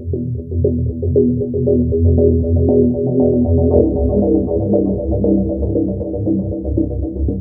Thank you.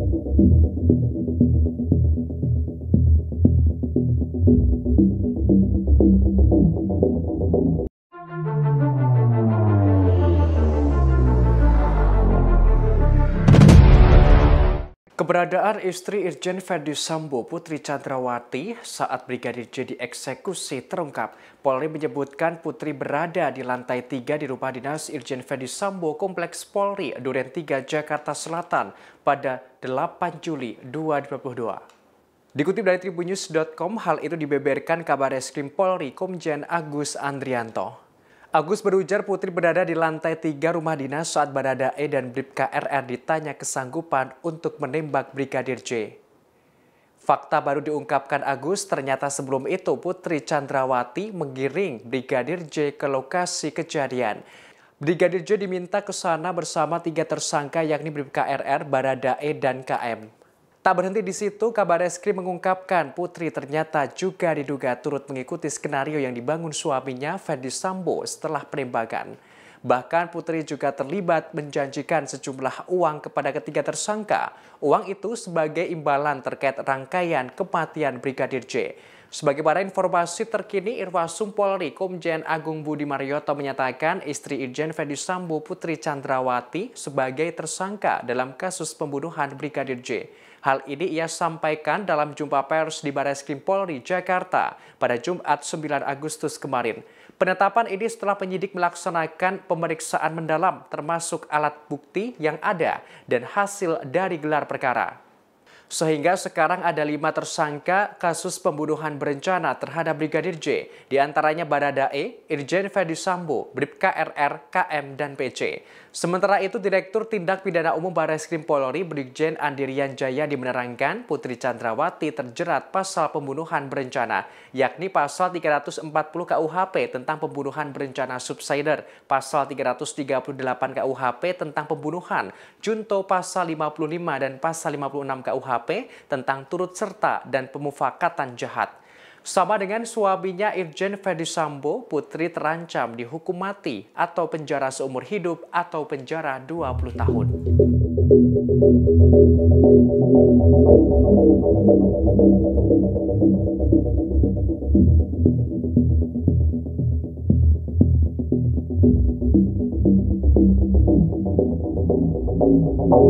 Keberadaan istri Irjen Verdi Sambo Putri Chandrawati saat Brigadir J dieksekusi terungkap. Polri menyebutkan Putri berada di lantai 3 di rumah dinas Irjen Verdi Sambo Kompleks Polri Duren 3 Jakarta Selatan pada 8 Juli 2022. Dikutip dari tribunnews.com, hal itu dibeberkan kabar eskrim Polri Komjen Agus Andrianto. Agus berujar Putri berada di lantai tiga rumah dinas saat Barada E dan Bribka RR ditanya kesanggupan untuk menembak Brigadir J. Fakta baru diungkapkan Agus, ternyata sebelum itu Putri Chandrawati menggiring Brigadir J ke lokasi kejadian. Brigadir J diminta ke sana bersama tiga tersangka yakni Bribka RR, Barada E, dan KM. Tak berhenti di situ, kabar eskrim mengungkapkan Putri ternyata juga diduga turut mengikuti skenario yang dibangun suaminya Ferdi Sambo setelah penembakan. Bahkan Putri juga terlibat menjanjikan sejumlah uang kepada ketiga tersangka. Uang itu sebagai imbalan terkait rangkaian kematian Brigadir J. Sebagaimana informasi terkini, Irwasum Polri Komjen Agung Budi Marioto menyatakan istri Irjen Ferdi Sambo Putri Chandrawati sebagai tersangka dalam kasus pembunuhan Brigadir J. Hal ini ia sampaikan dalam jumpa pers di Baris Krim Polri, Jakarta pada Jumat 9 Agustus kemarin. Penetapan ini setelah penyidik melaksanakan pemeriksaan mendalam termasuk alat bukti yang ada dan hasil dari gelar perkara. Sehingga sekarang ada lima tersangka kasus pembunuhan berencana terhadap Brigadir J, di antaranya Baradae, Irjen Ferdi Sambo, Bribka RR, KM, dan PC. Sementara itu, Direktur Tindak Pidana Umum Barreskrim Polri, Brigjen Andirian Jaya menerangkan Putri Chandrawati terjerat pasal pembunuhan berencana, yakni pasal 340 KUHP tentang pembunuhan berencana subsider, pasal 338 KUHP tentang pembunuhan, junto pasal 55 dan pasal 56 KUHP KUHP tentang turut serta dan pemufakatan jahat. Sama dengan suaminya Irjen Ferdi Sambo, Putri terancam dihukum mati atau penjara seumur hidup atau penjara 20 tahun. Thank